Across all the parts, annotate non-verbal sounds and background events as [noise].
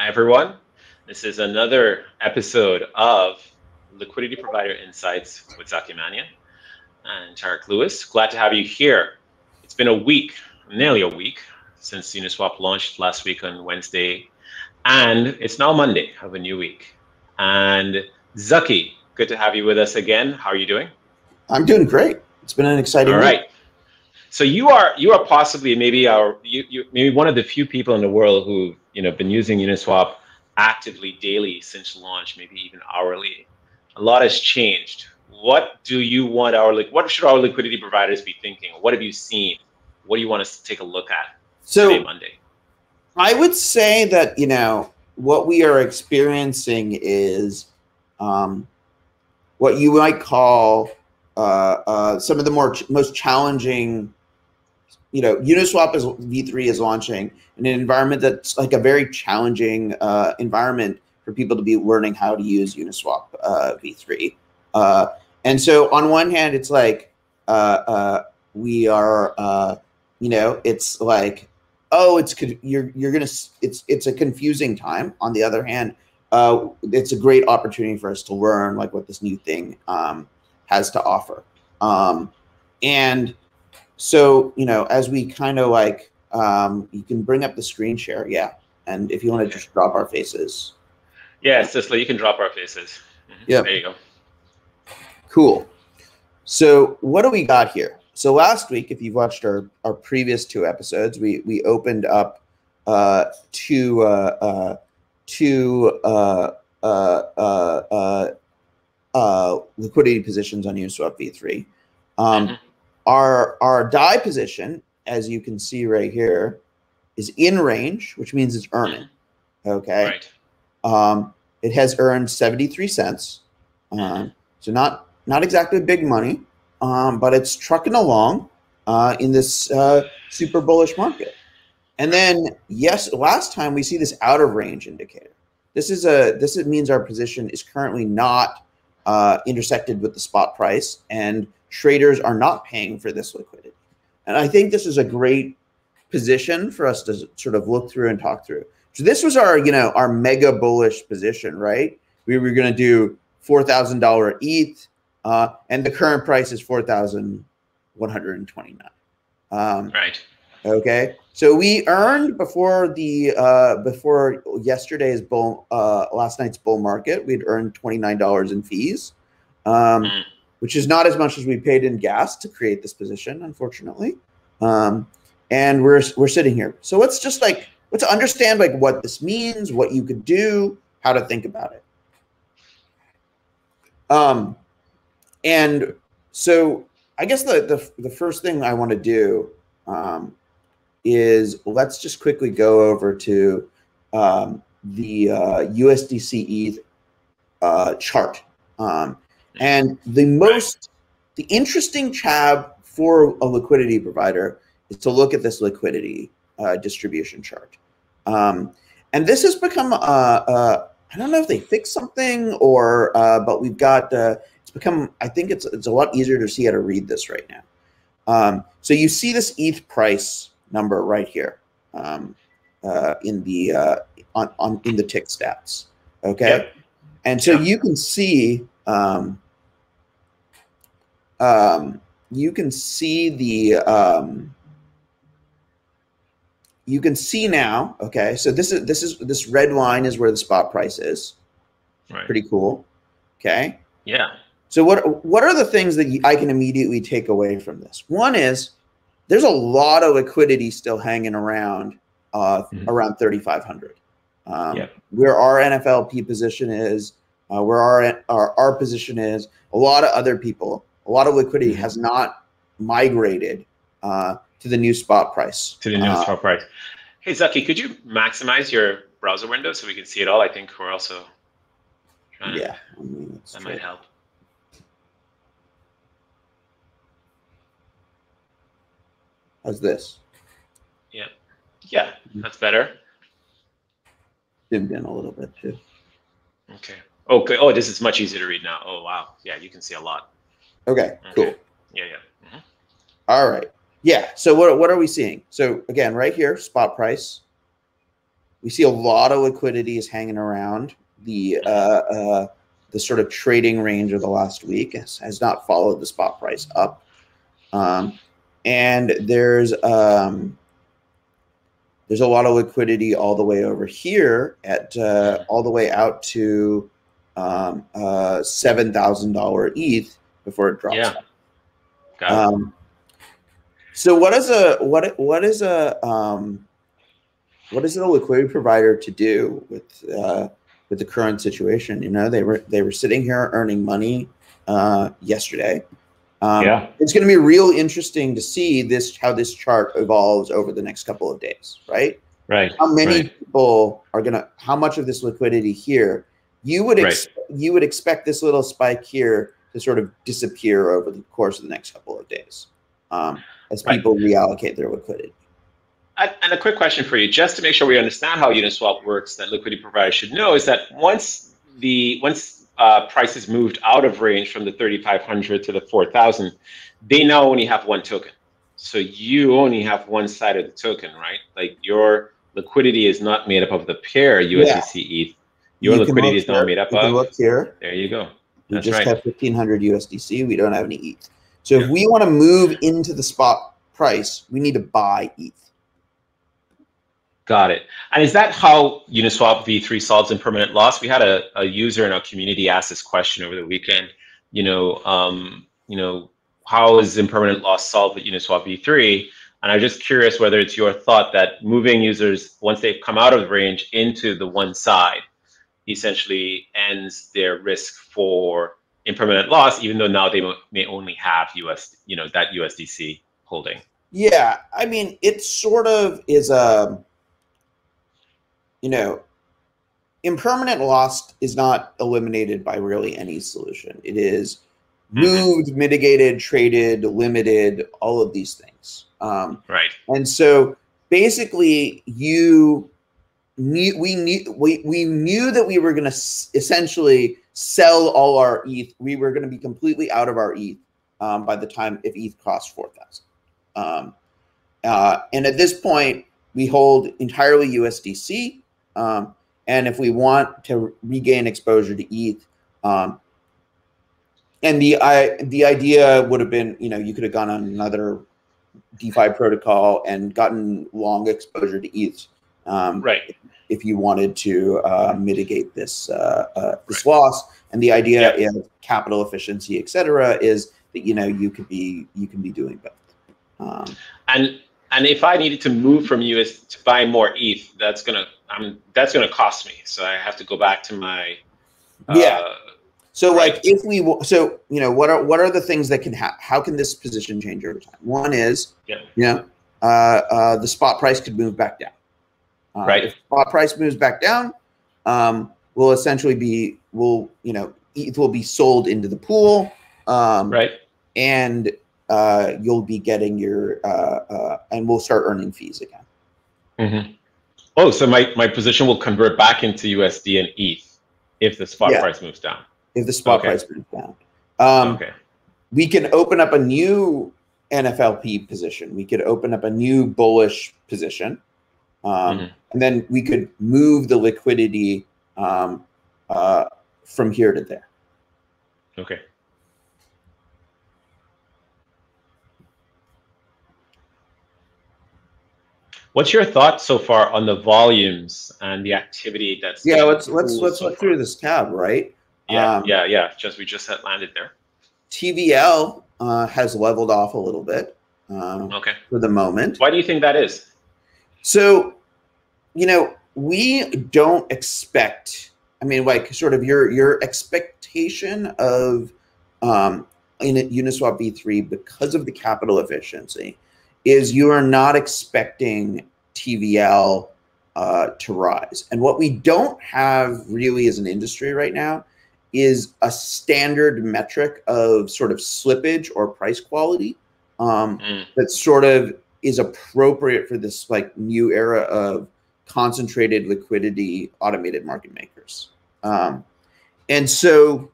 Hi, everyone. This is another episode of Liquidity Provider Insights with Zaki Manian and Tarek Lewis. Glad to have you here. It's been a week, nearly a week, since Uniswap launched last week on Wednesday, and it's now Monday of a new week. And Zaki, good to have you with us again. How are you doing? I'm doing great. It's been an exciting. All right. Week. So you are you are possibly maybe our you, you maybe one of the few people in the world who you know been using Uniswap actively daily since launch, maybe even hourly. A lot has changed. What do you want our like? What should our liquidity providers be thinking? What have you seen? What do you want us to take a look at so, today, Monday? I would say that you know what we are experiencing is um, what you might call uh, uh, some of the more ch- most challenging you know, Uniswap is V3 is launching in an environment that's like a very challenging uh, environment for people to be learning how to use Uniswap uh, V3. Uh, and so on one hand, it's like uh, uh, we are, uh, you know, it's like, oh, it's you're you're gonna it's it's a confusing time. On the other hand, uh it's a great opportunity for us to learn like what this new thing um, has to offer. Um, and so you know as we kind of like um, you can bring up the screen share yeah. And if you want to just drop our faces. Yeah Cicely, you can drop our faces. Mm-hmm. yeah there you go. Cool. So what do we got here? So last week if you've watched our, our previous two episodes we we opened up uh two uh uh two uh uh uh uh, uh liquidity positions on uniswap v3 um mm-hmm our, our DAI position, as you can see right here, is in range, which means it's earning. Okay. Right. Um, it has earned 73 cents. Um, so not not exactly big money, um, but it's trucking along uh, in this uh, super bullish market. And then, yes, last time we see this out of range indicator. This is a this means our position is currently not uh, intersected with the spot price, and traders are not paying for this liquidity. And I think this is a great position for us to sort of look through and talk through. So this was our, you know, our mega bullish position, right? We were going to do four thousand dollar ETH, uh, and the current price is four thousand one hundred and twenty nine. Um, right. Okay. So we earned before the uh, before yesterday's bull uh, last night's bull market, we'd earned twenty nine dollars in fees. Um, mm which is not as much as we paid in gas to create this position, unfortunately. Um, and we're we're sitting here. So let's just like let's understand like what this means, what you could do, how to think about it. Um, and so I guess the the, the first thing I want to do um, is let's just quickly go over to um, the uh, USDC ETH uh, chart. Um, and the most, the interesting chab for a liquidity provider is to look at this liquidity uh, distribution chart. Um, and this has become, uh, uh, I don't know if they fixed something or, uh, but we've got, uh, it's become, I think it's, it's a lot easier to see how to read this right now. Um, so you see this ETH price number right here um, uh, in the, on, on, in the tick stats. Okay. Yep. And so you can see, um, um, you can see the um, you can see now. Okay, so this is this is this red line is where the spot price is. Right. Pretty cool. Okay. Yeah. So what what are the things that I can immediately take away from this? One is there's a lot of liquidity still hanging around uh, mm-hmm. around 3,500. Um, yeah. Where our NFLP position is, uh, where our, our our position is, a lot of other people a lot of liquidity mm-hmm. has not migrated uh, to the new spot price. To the new uh, spot price. Hey, Zaki, could you maximize your browser window so we can see it all? I think we're also trying yeah, I mean, that might help. How's this? Yeah. Yeah, mm-hmm. that's better. Zoomed in a little bit too. Okay. Okay. Oh, this is much easier to read now. Oh, wow. Yeah, you can see a lot. Okay, cool. Yeah, yeah. Mm-hmm. All right. Yeah. So what what are we seeing? So again, right here, spot price. we see a lot of liquidity is hanging around the uh, uh, the sort of trading range of the last week has, has not followed the spot price up. Um, and there's um, there's a lot of liquidity all the way over here at uh, all the way out to um, uh, seven thousand dollar ETH before it drops. Yeah. Got Um, so what is a what what is a um, what is a liquidity provider to do with uh, with the current situation? You know, they were they were sitting here earning money uh, yesterday. Um, Yeah. it's going to be real interesting to see this how this chart evolves over the next couple of days, right? Right. How many Right. people are going to? How much of this liquidity here? You would ex- you would expect this little spike here to sort of disappear over the course of the next couple of days, um, as Right. people reallocate their liquidity. And a quick question for you, just to make sure we understand how Uniswap works, that liquidity providers should know is that once the once uh, prices moved out of range from the 3,500 to the 4,000, they now only have one token. So you only have one side of the token, right? Like your liquidity is not made up of the pair USDC ETH. Your You liquidity is not here- made up you of. look here. There you go. We That's just right. have 1500 USDC. We don't have any ETH. So if we want to move into the spot price, we need to buy ETH. Got it. And is that how Uniswap v3 solves impermanent loss? We had a, a user in our community ask this question over the weekend. You know, um, you know, how is impermanent loss solved with Uniswap v3? And I'm just curious whether it's your thought that moving users once they've come out of range into the one side essentially ends their risk for impermanent loss, even though now they may only have US, you know, that USDC holding. Yeah, I mean, it sort of is a, you know, impermanent loss is not eliminated by really any solution. It is Mhm. moved, mitigated, traded, limited, all of these things. Um, Right. and so basically, you knew we knew we, we knew that we were going to s- essentially sell all our ETH. We were going to be completely out of our ETH um, by the time if ETH cost four thousand. Um, uh, and at this point, we hold entirely USDC. Um, and if we want to regain exposure to ETH, um, and the I, the idea would have been, you know, you could have gone on another DeFi protocol and gotten long exposure to ETH. Um, Right. if you wanted to uh, mitigate this uh, uh, this loss. And the idea Yeah. of capital efficiency, et cetera, is that you know you could be you can be doing both. Um, And and if I needed to move from US to buy more ETH, that's gonna I'm that's gonna cost me. So I have to go back to my uh, Yeah. so, Right. like, if we so you know what are what are the things that can ha- how can this position change over time? One is Yeah. you know uh, uh, the spot price could move back down. Uh, Right. If spot price moves back down, um, will essentially be will you know ETH will be sold into the pool. Um, right. and uh, you'll be getting your uh, uh, and we'll start earning fees again. Mm-hmm. Oh, so my, my position will convert back into USD and ETH if the spot Yeah. price moves down. if the spot Okay. price moves down. Um, okay. We can open up a new NFLP position. We could open up a new bullish position, um, Mhm. and then we could move the liquidity um, uh, from here to there. Okay. What's your thought so far on the volumes and the activity that's Yeah, let's let's let's so look far? through this tab, right? Yeah, um, yeah, yeah. Just we just had landed there. TVL uh, has leveled off a little bit um, Okay. for the moment. Why do you think that is? So, you know, we don't expect. I mean, like, sort of your your expectation of um, in Uniswap v3 because of the capital efficiency is you are not expecting TVL uh, to rise. And what we don't have really as an industry right now is a standard metric of sort of slippage or price quality. Um, Mm, that sort of is appropriate for this like new era of concentrated liquidity automated market makers um, and so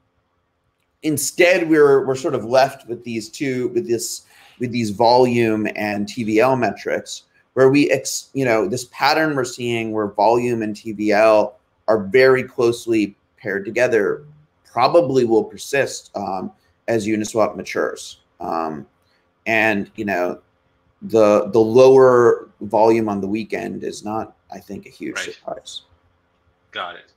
instead we're we're sort of left with these two with this with these volume and tvl metrics where we ex, you know this pattern we're seeing where volume and TVL are very closely paired together probably will persist um, as Uniswap matures. Um, and you know the the lower volume on the weekend is not, I think, a huge right. surprise. Got it.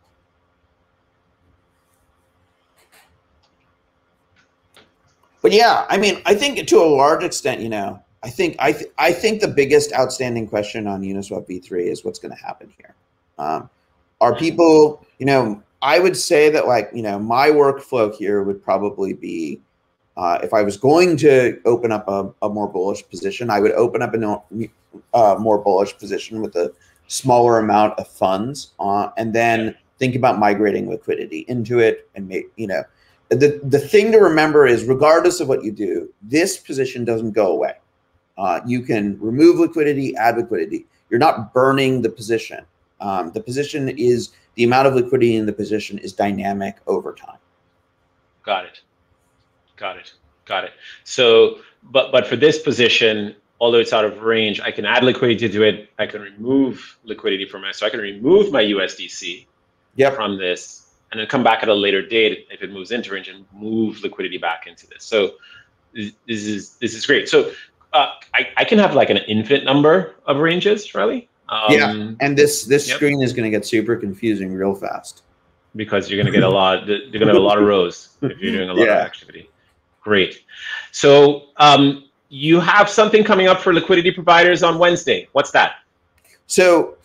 But yeah, I mean, I think to a large extent, you know, I think I th- I think the biggest outstanding question on Uniswap v3 is what's going to happen here. Um, are people, you know, I would say that like you know my workflow here would probably be uh, if I was going to open up a, a, more bullish position, I would open up a uh, more bullish position with a smaller amount of funds, uh, and then think about migrating liquidity into it and make you know the the thing to remember is regardless of what you do, this position doesn't go away. Uh, you can remove liquidity, add liquidity. You're not burning the position. Um, the position is the amount of liquidity in the position is dynamic over time. Got it. Got it. Got it. So, but but for this position, although it's out of range, I can add liquidity to it. I can remove liquidity from it. So I can remove my USDC yep. from this and then come back at a later date if it moves into range and move liquidity back into this. So this is this is great. So uh, I, I can have like an infinite number of ranges, Riley. Um, yeah, and this this yep. screen is going to get super confusing real fast because you're going to get a lot. You're going to have a lot of rows if you're doing a lot [laughs] yeah. of activity. Great. So um, you have something coming up for liquidity providers on Wednesday. What's that? So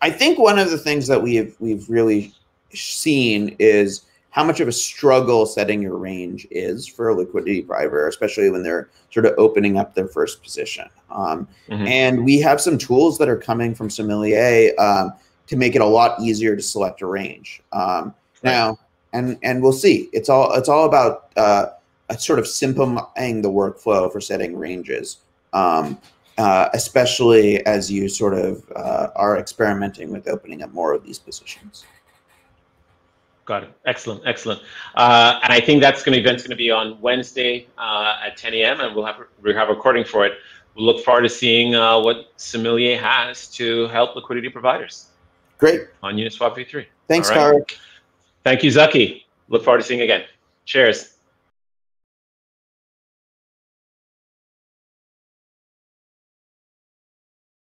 I think one of the things that we've we've really seen is how much of a struggle setting your range is for a liquidity provider, especially when they're sort of opening up their first position. Um, mm-hmm. And we have some tools that are coming from Sommelier um, to make it a lot easier to select a range. Um, right. Now, and and we'll see. It's all it's all about uh, sort of simplifying the workflow for setting ranges. Um, uh, especially as you sort of uh, are experimenting with opening up more of these positions. Got it. Excellent, excellent. Uh, and I think that's going to event's going to be on Wednesday uh, at 10 a.m. and we'll have we have a recording for it. We'll look forward to seeing uh, what Sommelier has to help liquidity providers. Great. On Uniswap v3. Thanks, right. Thank you, Zaki. Look forward to seeing you again. Cheers.